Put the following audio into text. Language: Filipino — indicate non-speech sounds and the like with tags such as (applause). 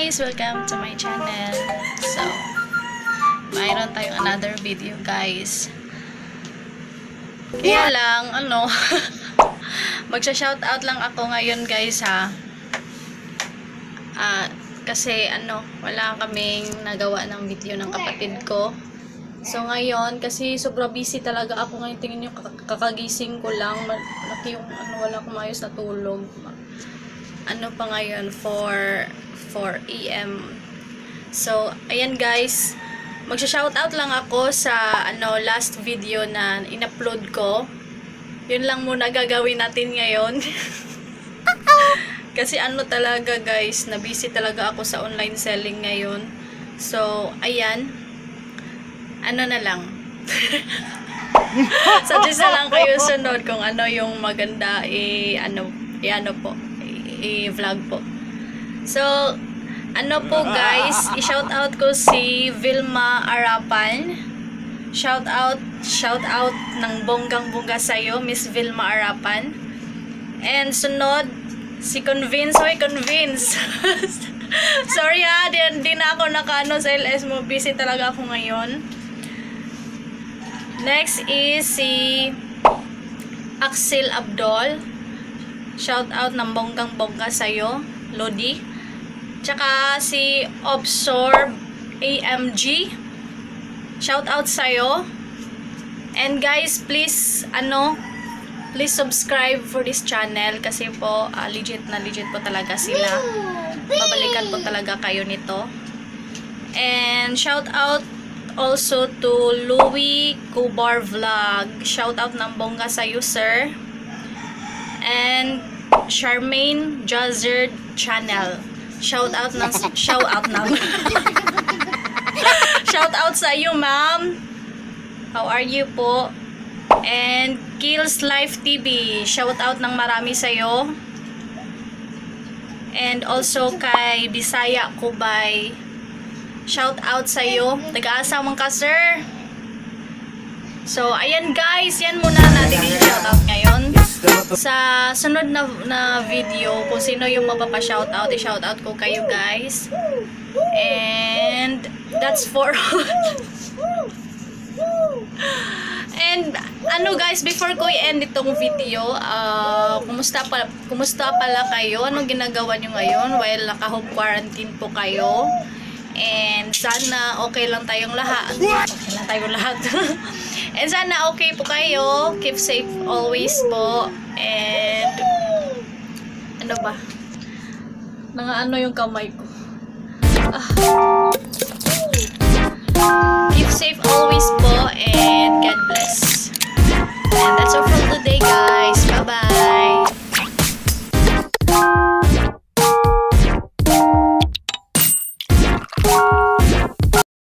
guys! Welcome to my channel. So, mayroon tayong another video guys. Kaya lang, ano, (laughs) magsha-shoutout lang ako ngayon guys ha. Ah, kasi ano, wala kaming nagawa ng video ng kapatid ko. So ngayon, kasi sobra busy talaga ako ngayon. Tingin nyo, kak- kakagising ko lang. Malaki yung ano, wala akong maayos na tulog. Ano pa ngayon, 4, 4 a.m. So, ayan guys. Magsha-shoutout lang ako sa ano last video na in-upload ko. Yun lang muna gagawin natin ngayon. (laughs) Kasi ano talaga guys, na busy talaga ako sa online selling ngayon. So, ayan. Ano na lang. (laughs) Suggest na lang kayo sunod kung ano yung maganda i ano, i ano po, i-vlog po. So, ano po guys, i-shout out ko si Vilma Arapan. Shout out, shout out ng bonggang-bongga sa'yo, Miss Vilma Arapan. And sunod, si Convince. Hoy, Convince! (laughs) Sorry ha, di, di na ako nakaano sa LS mo. Busy talaga ako ngayon. Next is si Axel Abdol. Shout out ng bonggang-bongga sa'yo, Lodi. Tsaka si Obsorb AMG. Shout out sa'yo. And guys, please, ano, please subscribe for this channel kasi po, ah, legit na legit po talaga sila. Babalikan po talaga kayo nito. And shout out also to Louie Kubar Vlog. Shout out ng bongga sa'yo, sir. Charmaine Jazzard Channel. Shout out ng shout out ng (laughs) Shout out sa iyo, ma'am. How are you po? And Kills Life TV. Shout out ng marami sa iyo. And also kay Bisaya Kubay. Shout out sa iyo. Nag-aasa mong ka, sir. So, ayan guys. Yan muna natin yung shout out ngayon. Sa sunod na, na video, kung sino yung mapapa-shoutout, i-shoutout ko kayo guys. And that's for. (laughs) And ano guys, before ko i-end itong video, ah, kumusta pa kumusta pala kayo? Anong ginagawa nyo ngayon while naka-home quarantine po kayo? And sana okay lang tayong lahat. Okay lang tayong lahat. (laughs) And sana okay po kayo. Keep safe always po. And ano ba? Nanga ano yung kamay ko. Ah. Keep safe always